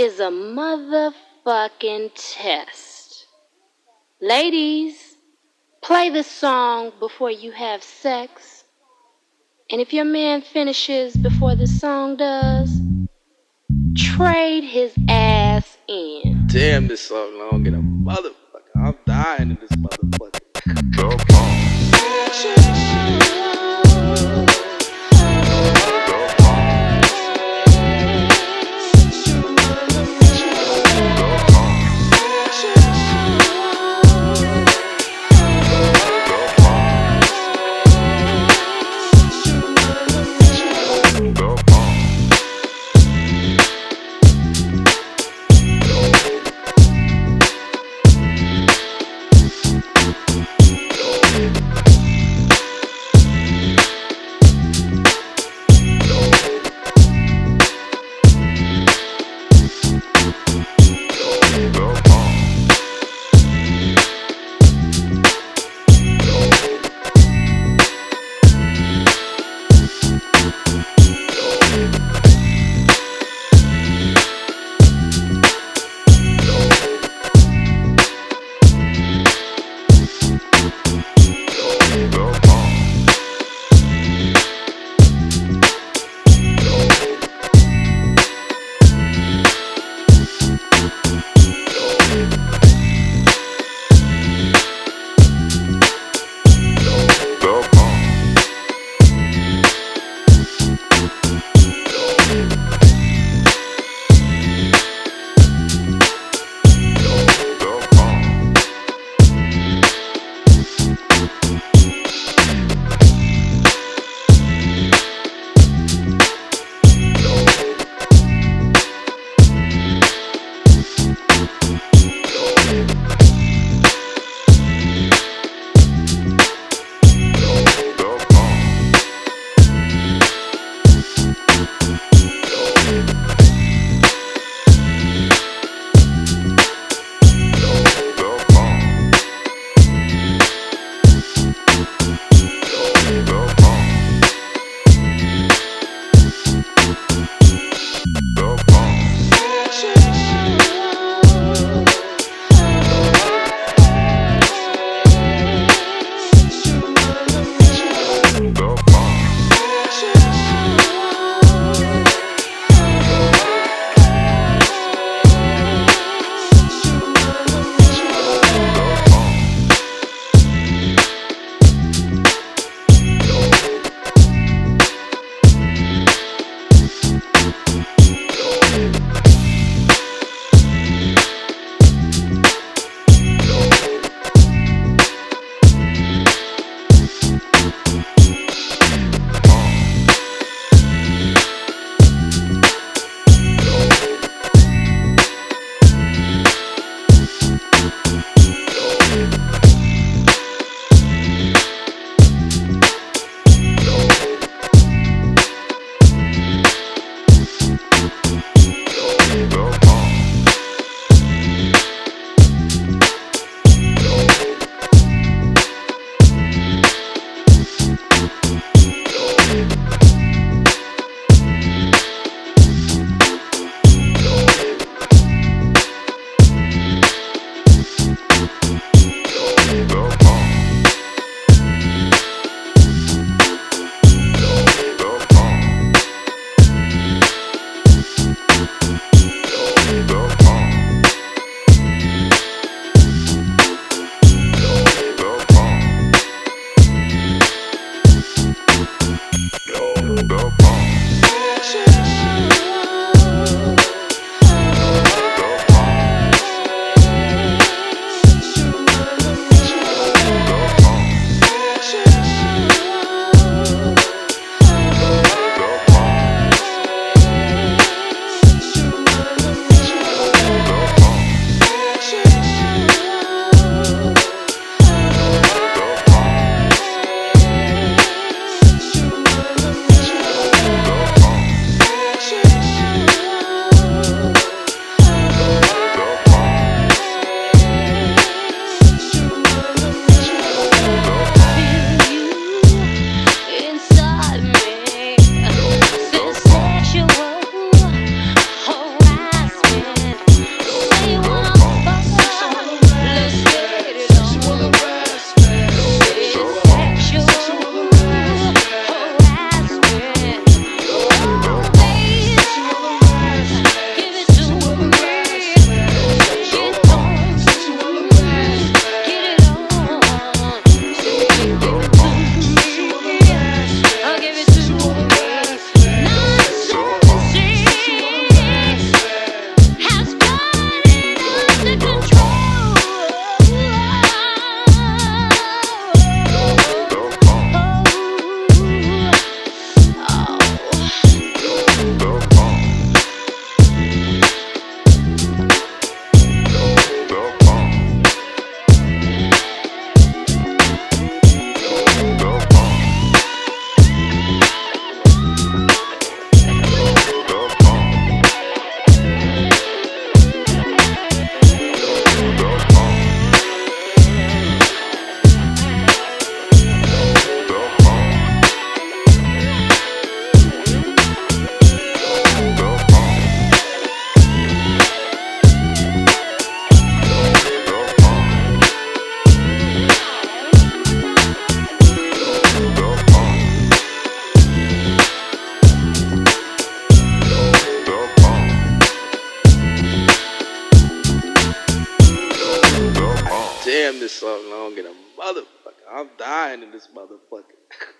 is a motherfucking test. Ladies, play the song before you have sex. And if your man finishes before the song does, trade his ass in. Damn, this song long and a motherfucker. I'm dying in this motherfucker. Go. Long in a motherfucker. I'm dying in this motherfucker.